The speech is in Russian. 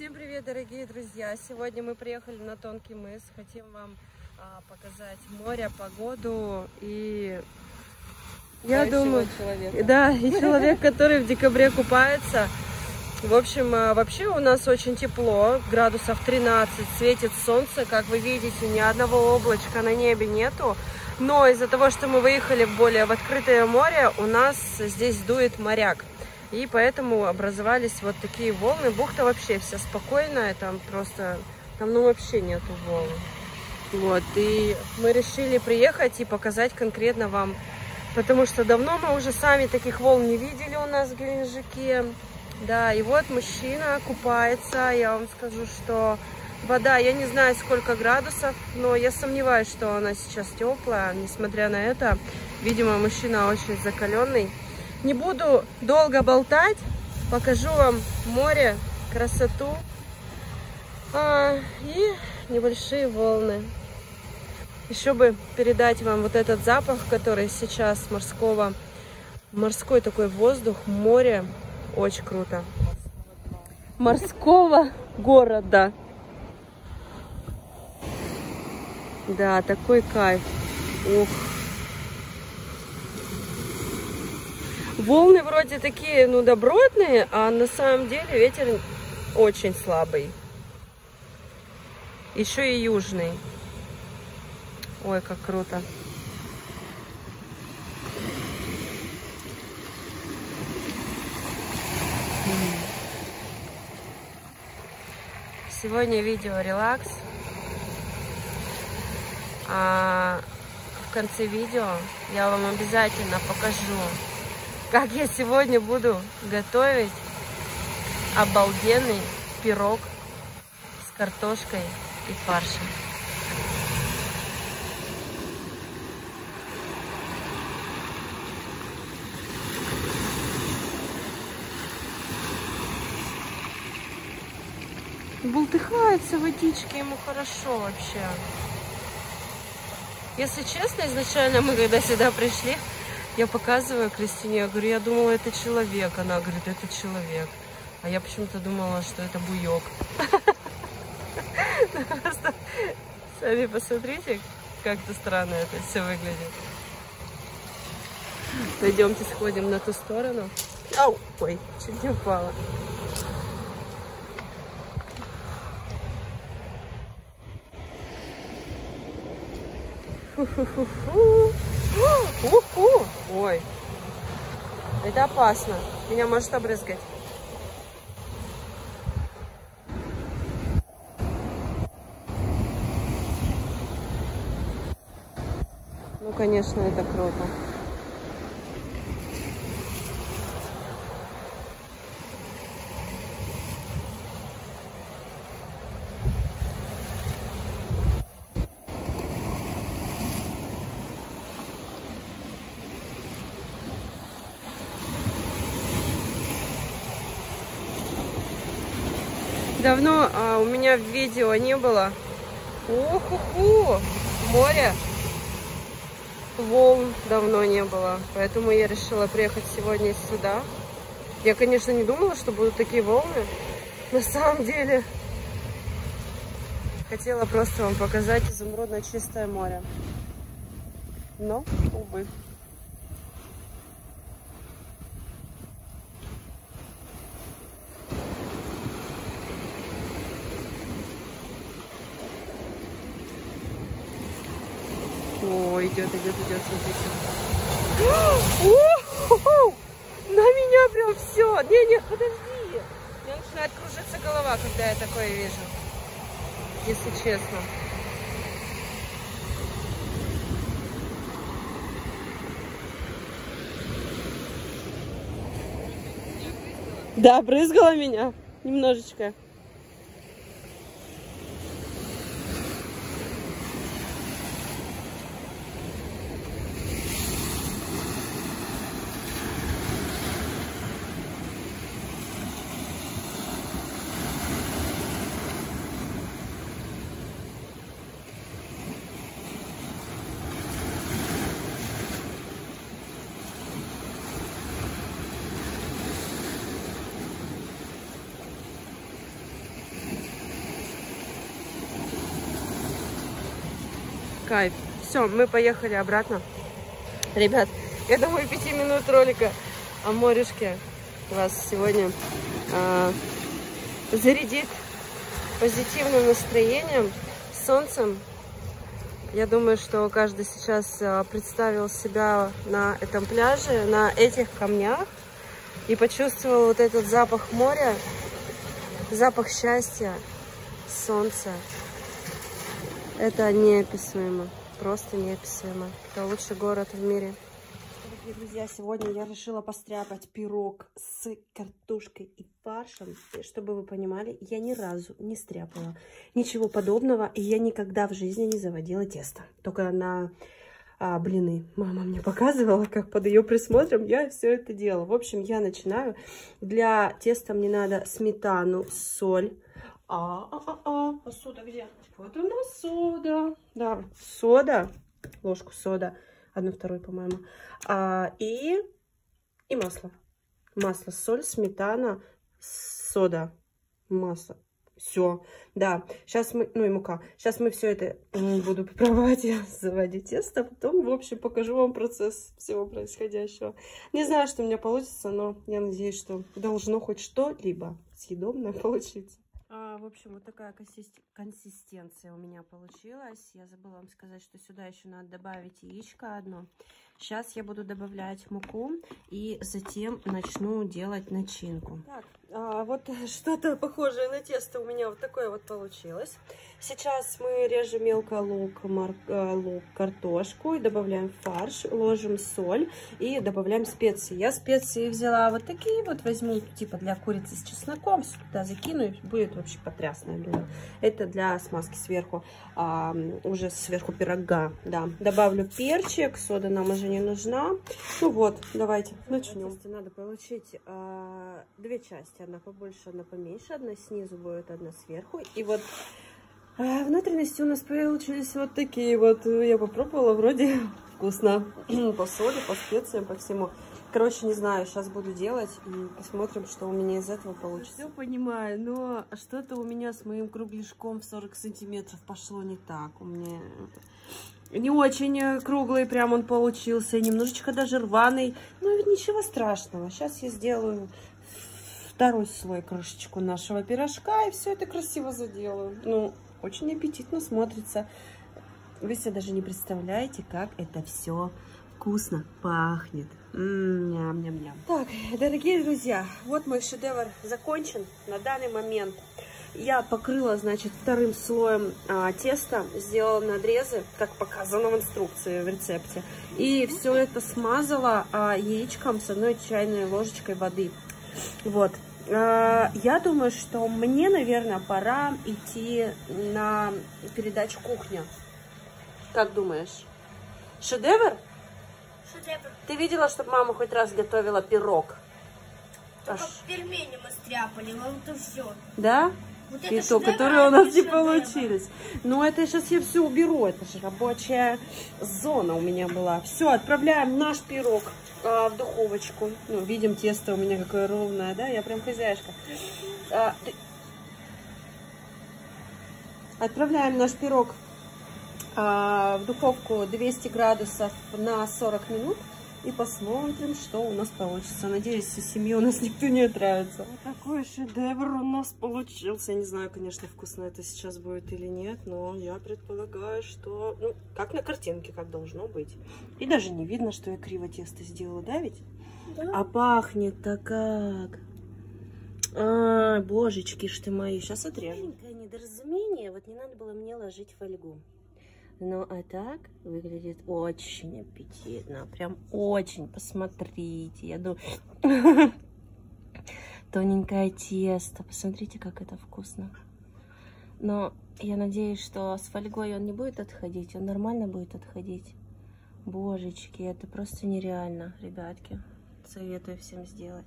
Всем привет, дорогие друзья! Сегодня мы приехали на Тонкий мыс. Хотим вам а, показать море, погоду и я думаю, человека. да, и человек, который в декабре купается. В общем, а, вообще у нас очень тепло, градусов 13, светит солнце, как вы видите, ни одного облачка на небе нету. Но из-за того, что мы выехали в более в открытое море, у нас здесь дует моряк. И поэтому образовались вот такие волны. Бухта вообще вся спокойная, там просто, там ну вообще нету волн. Вот, и мы решили приехать и показать конкретно вам, потому что давно мы уже сами таких волн не видели у нас в Геленджике. Да, и вот мужчина купается, я вам скажу, что вода, я не знаю сколько градусов, но я сомневаюсь, что она сейчас теплая, несмотря на это. Видимо, мужчина очень закаленный. Не буду долго болтать, покажу вам море, красоту а, и небольшие волны. Еще бы передать вам вот этот запах, который сейчас морского, морской такой воздух, море, очень круто. Морского города. Да, такой кайф. Ух. Волны вроде такие, ну, добротные, а на самом деле ветер очень слабый. Еще и южный. Ой, как круто. Сегодня видео релакс. А в конце видео я вам обязательно покажу как я сегодня буду готовить обалденный пирог с картошкой и фаршем. Бултыхается водички, ему хорошо вообще. Если честно, изначально мы когда сюда пришли, я показываю Кристине, я говорю, я думала, это человек. Она говорит, это человек. А я почему-то думала, что это буек. Просто сами посмотрите, как-то странно это все выглядит. Пойдемте сходим на ту сторону. Ау! Ой, чуть не упала. Фу-фу-фу-фу. Уху! Ой, это опасно. Меня может обрызгать. Ну, конечно, это круто. Давно а, у меня видео не было. Уху-ху! Море. Волн давно не было. Поэтому я решила приехать сегодня сюда. Я, конечно, не думала, что будут такие волны. На самом деле, хотела просто вам показать изумрудно чистое море. Но, увы. О, идет, идет, идет, смотрите. На меня прям все. Не, не, подожди. Мне начинает кружиться голова, когда я такое вижу. Если честно. Да, брызгала меня немножечко. Кайф. Все, мы поехали обратно. Ребят, я думаю, пяти минут ролика о морюшке вас сегодня э, зарядит позитивным настроением, солнцем. Я думаю, что каждый сейчас э, представил себя на этом пляже, на этих камнях и почувствовал вот этот запах моря, запах счастья, солнца. Это неописуемо, просто неописуемо. Это лучший город в мире. Дорогие друзья, сегодня я решила постряпать пирог с картошкой и фаршем. Чтобы вы понимали, я ни разу не стряпала ничего подобного, и я никогда в жизни не заводила тесто. Только на а, блины. Мама мне показывала, как под ее присмотром я все это делала. В общем, я начинаю. Для теста мне надо сметану, соль, а, а, а, а, а сода где? Вот у нас сода. Да, сода. Ложку сода. Одну, вторую, по-моему. А, и, и масло. Масло, соль, сметана, сода, масло. Все, да, сейчас мы, ну и мука, сейчас мы все это буду пробовать, заводить тесто, потом, в общем, покажу вам процесс всего происходящего. Не знаю, что у меня получится, но я надеюсь, что должно хоть что-либо съедобное получиться. В общем, вот такая консистенция у меня получилась. Я забыла вам сказать, что сюда еще надо добавить яичко одно. Сейчас я буду добавлять муку и затем начну делать начинку. Так, а, вот что-то похожее на тесто у меня вот такое вот получилось. Сейчас мы режем мелко лук, мар... Э, лук, картошку и добавляем фарш, ложим соль и добавляем специи. Я специи взяла вот такие вот, возьму типа для курицы с чесноком, сюда закину и будет вообще потрясное блюдо. Это для смазки сверху, а, уже сверху пирога, да. Добавлю перчик, сода нам уже не нужна. Ну вот, давайте начнем. Надо получить а, две части, одна побольше, одна поменьше, одна снизу будет, одна сверху. И вот а внутренности у нас получились вот такие вот. Я попробовала, вроде вкусно. по соли, по специям, по всему. Короче, не знаю, сейчас буду делать и посмотрим, что у меня из этого получится. Все понимаю, но что-то у меня с моим кругляшком в 40 сантиметров пошло не так. У меня не очень круглый прям он получился, немножечко даже рваный. Но ведь ничего страшного. Сейчас я сделаю второй слой крышечку нашего пирожка и все это красиво заделаю. Ну, очень аппетитно смотрится. Вы себе даже не представляете, как это все вкусно пахнет. Ням-ням-ням. Так, дорогие друзья, вот мой шедевр закончен на данный момент. Я покрыла, значит, вторым слоем а, теста, сделала надрезы, как показано в инструкции, в рецепте. И все это смазала а, яичком с одной чайной ложечкой воды. Вот, Э, я думаю, что мне, наверное, пора идти на передачу «Кухня». Как думаешь? Шедевр? Шедевр. Ты видела, чтобы мама хоть раз готовила пирог? Только Аж... пельмени мы стряпали, но это все. Да? Вот и то, которые у нас не получились. Ну, это сейчас я все уберу. Это же рабочая зона у меня была. Все, отправляем наш пирог а, в духовочку. Ну, видим, тесто у меня какое ровное, да? Я прям хозяйка. А, ты... Отправляем наш пирог а, в духовку 200 градусов на 40 минут. И посмотрим, что у нас получится. Надеюсь, в семье у нас никто не отравится. Вот такой шедевр у нас получился. Я не знаю, конечно, вкусно это сейчас будет или нет, но я предполагаю, что... Ну, как на картинке, как должно быть. И даже не видно, что я криво тесто сделала, да ведь? Да. А пахнет-то как... А, божечки ж ты мои. Сейчас отрежу. Маленькое недоразумение. Вот не надо было мне ложить фольгу. Ну, а так выглядит очень аппетитно. Прям очень. Посмотрите. Я думаю... Тоненькое тесто. Посмотрите, как это вкусно. Но я надеюсь, что с фольгой он не будет отходить. Он нормально будет отходить. Божечки, это просто нереально, ребятки. Советую всем сделать.